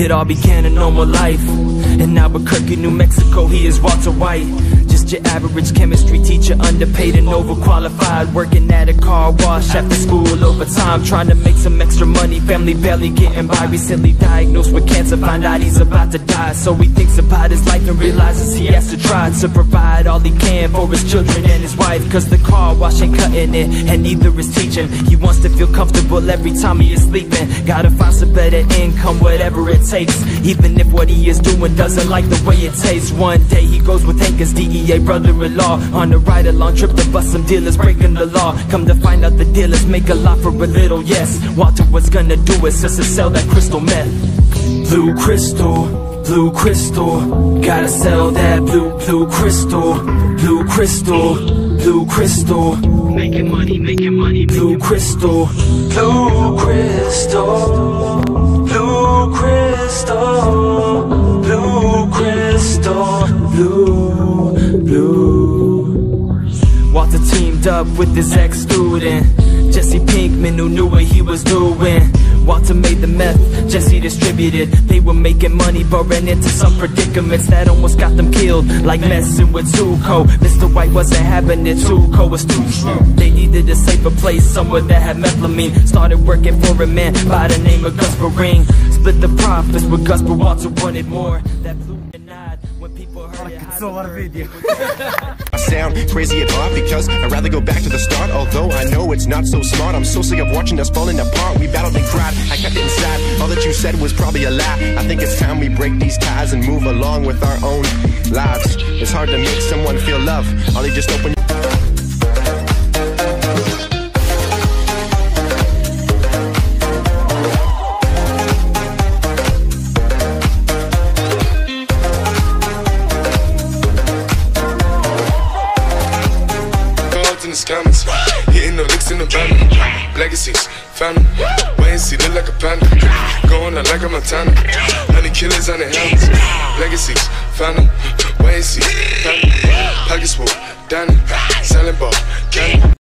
It all began a normal life. In Albuquerque, New Mexico, he is Walter White. Just your average chemistry teacher, underpaid and overqualified. Working at a car wash after school, overtime, trying to make some extra money. Family barely getting by. Recently diagnosed with cancer, find out he's about to die. So he thinks about his life and realizes he has to try to provide all he can for his children and his wife. Cause the car wash ain't cutting it, and neither is teaching. He wants to feel comfortable every time he is sleeping. Gotta find some better income, whatever it takes. Even if what he is doing doesn't like the way it tastes. One day he goes with Hank, his DEA brother-in-law, on a ride-along trip to bust some dealers breaking the law. Come to find out the dealers make a lot for a little, yes. Walter was gonna do it just to sell that crystal meth. Blue crystal, blue crystal, gotta sell that blue, blue crystal, blue crystal, blue crystal. Making money, making money, blue crystal, blue crystal, Walter teamed up with his ex-student Jesse Pinkman who knew what he was doing. Walter made the meth, Jesse distributed. They were making money but ran into some predicaments That almost got them killed, like messing with Tuco. Mr. White wasn't having it, Tuco was too strong They needed a safer place, somewhere that had methylamine Started working for a man by the name of Gus Split the profits with Gus but Walter wanted more people heard it Solar video. I sound crazy at heart because I'd rather go back to the start. Although I know it's not so smart, I'm so sick of watching us falling apart. We battled and cried, I kept it inside. All that you said was probably a lie. I think it's time we break these ties and move along with our own lives. It's hard to make someone feel love. All they just open. scammers. Hitting the licks in the van. Legacies, family. Wait and see, look like a panda. Going out like a Montana. Honey killers on the helmets. Legacies, family. Wait and see, family. Pockets full, Danny.